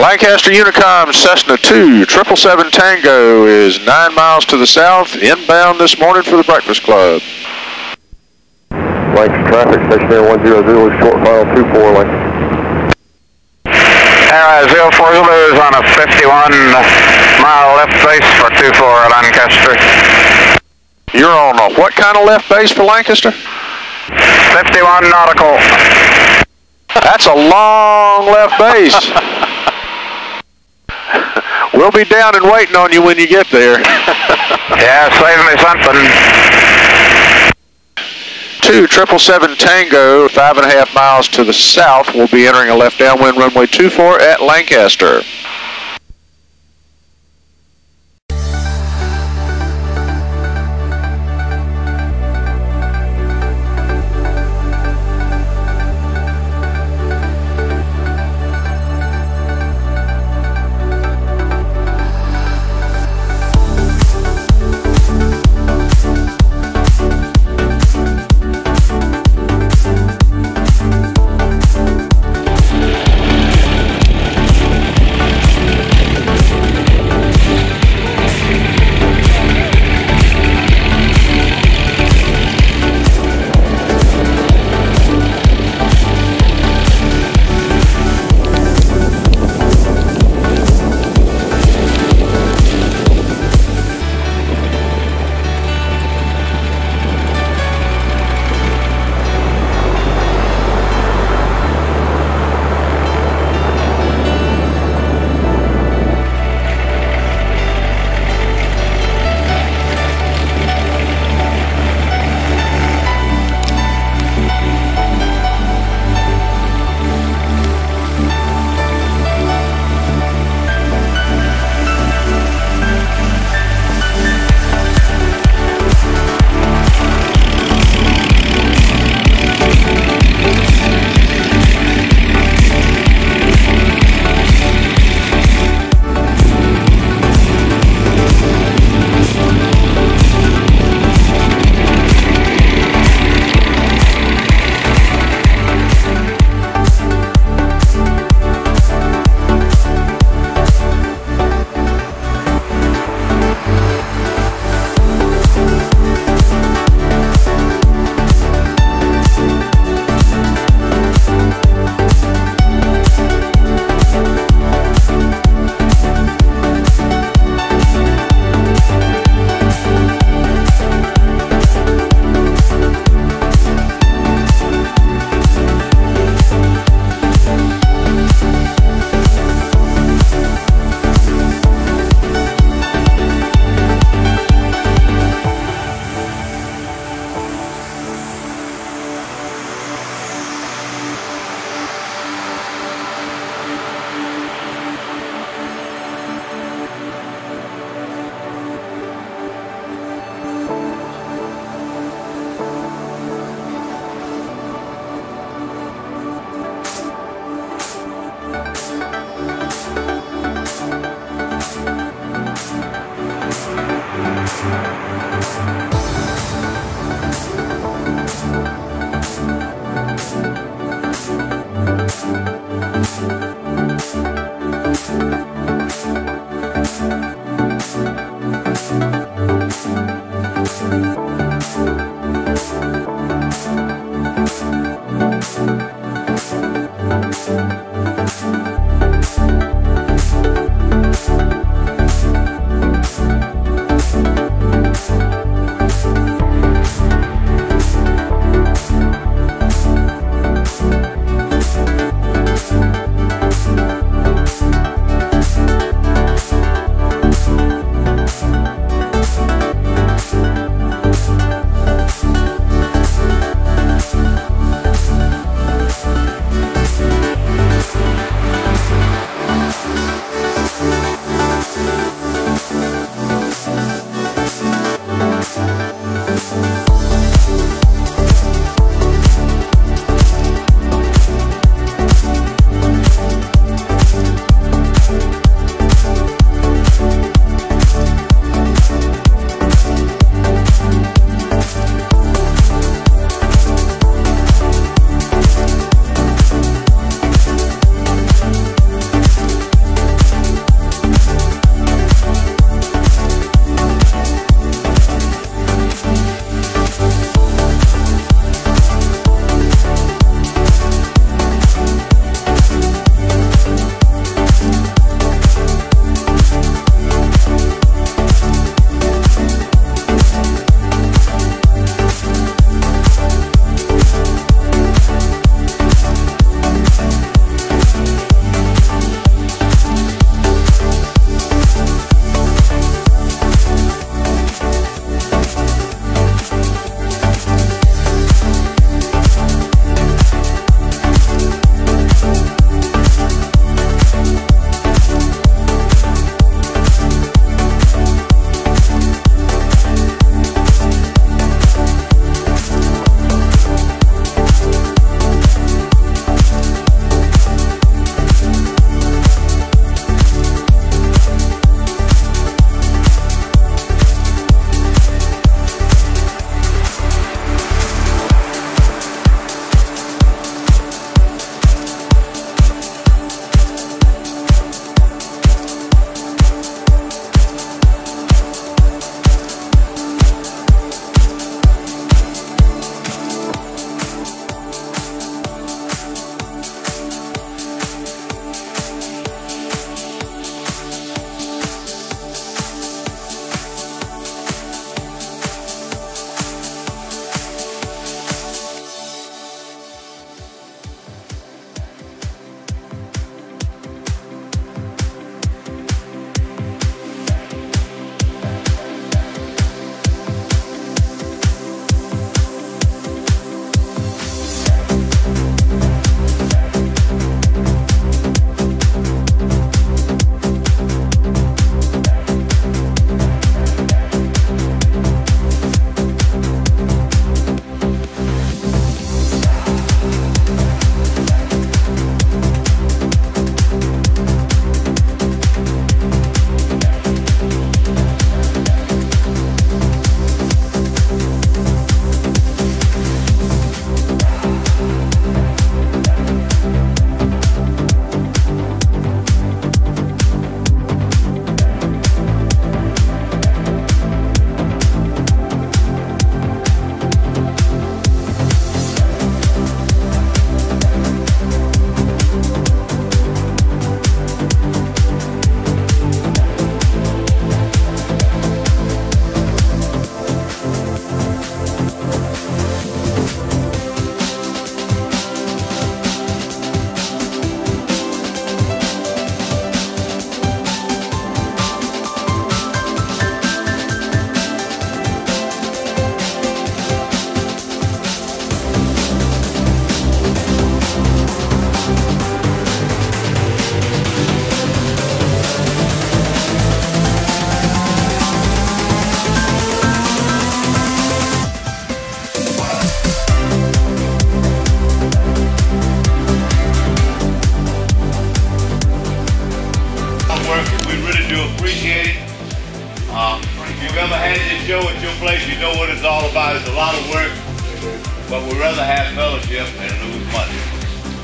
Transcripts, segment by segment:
Lancaster Unicom Cessna 2, 777 Tango is nine miles to the south, inbound this morning for the Breakfast Club. Lancaster traffic, Stationair 100, short final 24, Lancaster. Air 04 Zulu is on a 51 mile left base for 24 Lancaster. You're on a what kind of left base for Lancaster? 51 nautical. That's a long left base. we'll be down and waiting on you when you get there. yeah, save me something. Two triple seven Tango, five and a half miles to the south, will be entering a left downwind runway 24 at Lancaster.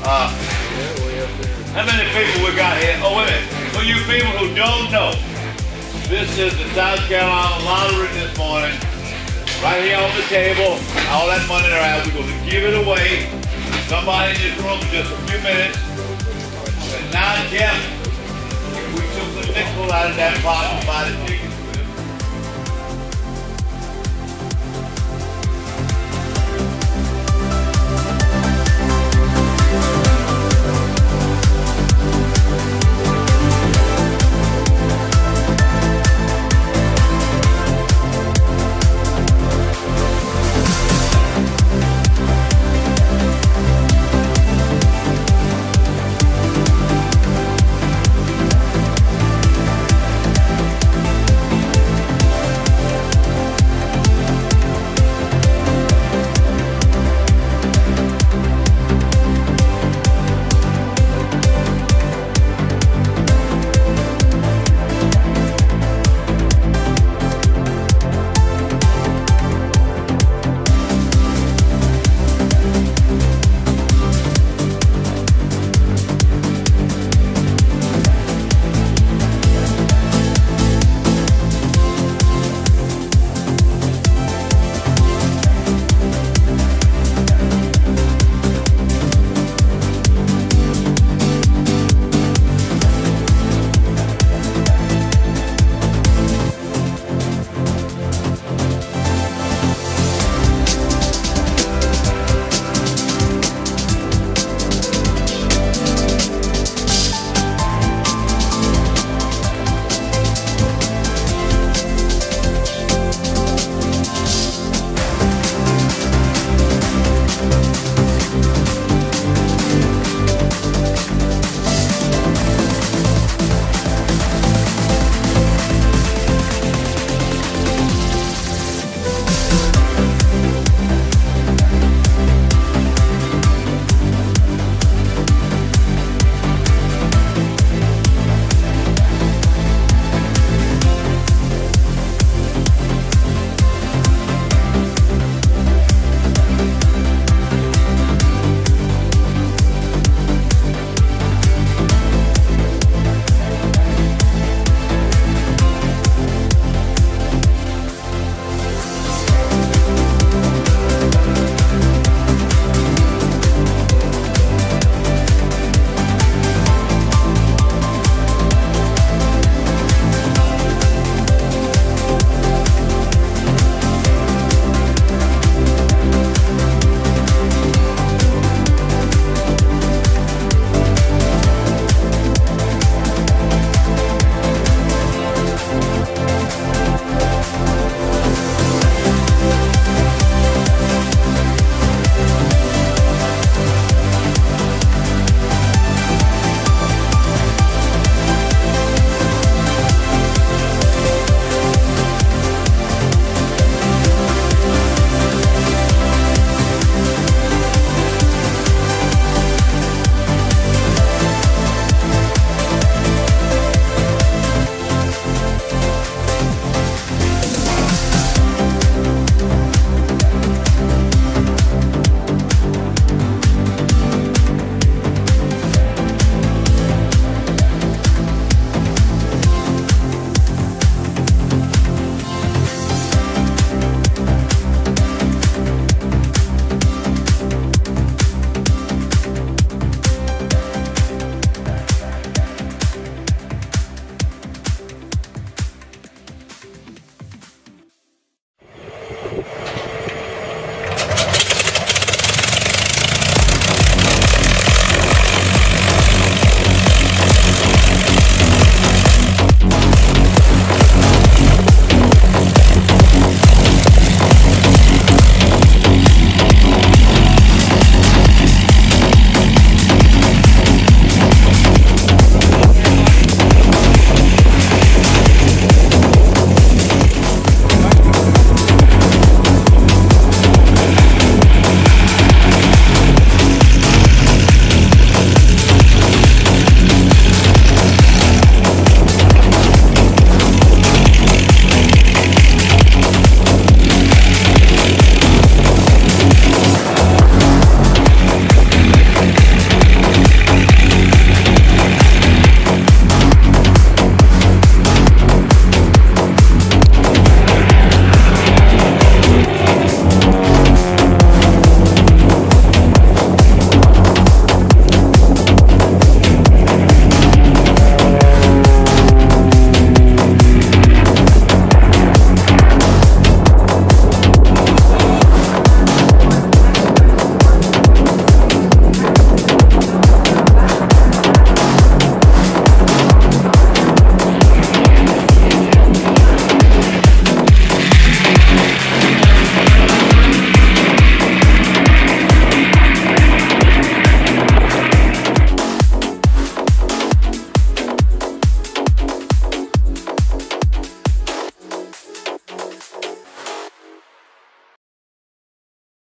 Uh, how many people we got here? Oh, wait a minute. For you people who don't know, this is the South Carolina lottery this morning. Right here on the table, all that money around, we're going to give it away. Somebody in this room in just a few minutes. And now, Jeff, we took the nickel out of that pot and bought it